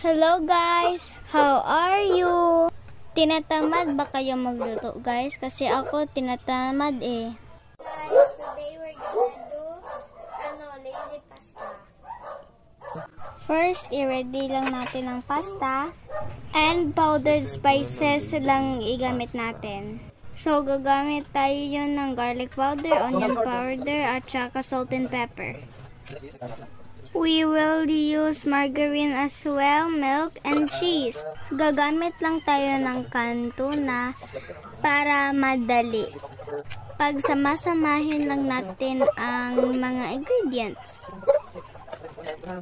Hello guys! How are you? Tinatamad ba kayo magluto guys? Kasi ako tinatamad eh. Guys, today we're gonna do ano, lazy pasta. First, i-ready lang natin ang pasta. And powdered spices lang igamit natin. So, gagamit tayo yun ng garlic powder, onion powder, at saka salt and pepper. We will use margarine as well, milk, and cheese. Gagamit lang tayo ng kanto na para madali. Pagsamasamahin lang natin ang mga ingredients.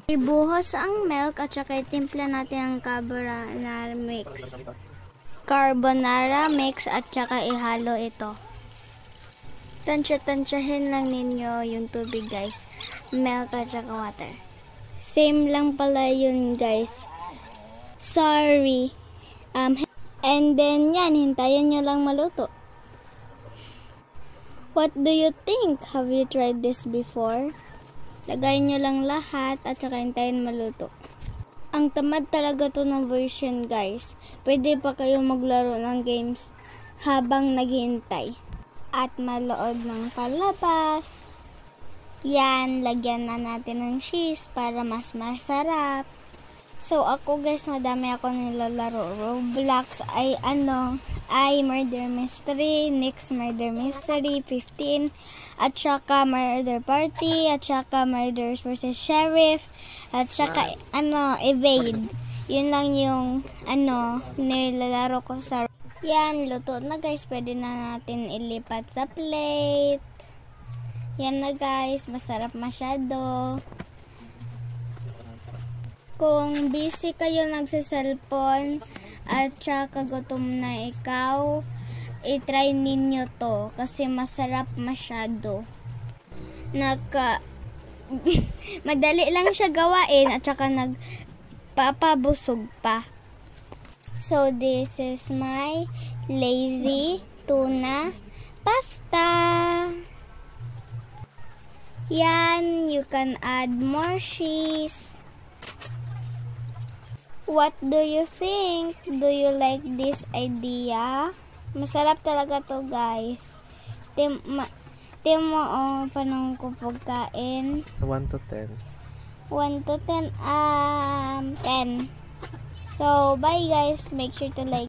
Ibuhos ang milk at saka itimpla natin ang carbonara mix. Carbonara mix at saka ihalo ito. Tansya-tansyahin lang ninyo yung tubig guys. Milk at saka water. Same lang pala yun guys. Sorry. Um, and then yan, hintayin nyo lang maluto. What do you think? Have you tried this before? Lagay nyo lang lahat at saka hintayin maluto. Ang tamad talaga to ng version guys. Pwede pa kayo maglaro ng games habang naghihintay at malood ng palabas. Yan, lagyan na natin ng cheese para mas masarap. So, ako guys, madami ako nilalaro. Roblox ay ano, ay Murder Mystery, Next Murder Mystery 15, at saka Murder Party, at saka Murders vs. Sheriff, at saka ano, Evade. Yun lang yung ano, nilalaro ko sa yan, luto na guys. Pwede na natin ilipat sa plate. Yan na guys. Masarap masyado. Kung busy kayo nagsiselfon at saka gutom na ikaw, itry ninyo to kasi masarap masyado. Naka madali lang siya gawain at saka nagpapabusog pa. So, this is my lazy tuna pasta. Yan, you can add more cheese. What do you think? Do you like this idea? Masarap talaga to guys. Tim, ma, tim mo oh, panong ko pagkain. 1 to 10. 1 to 10, um, 10. So, bye guys. Make sure to like.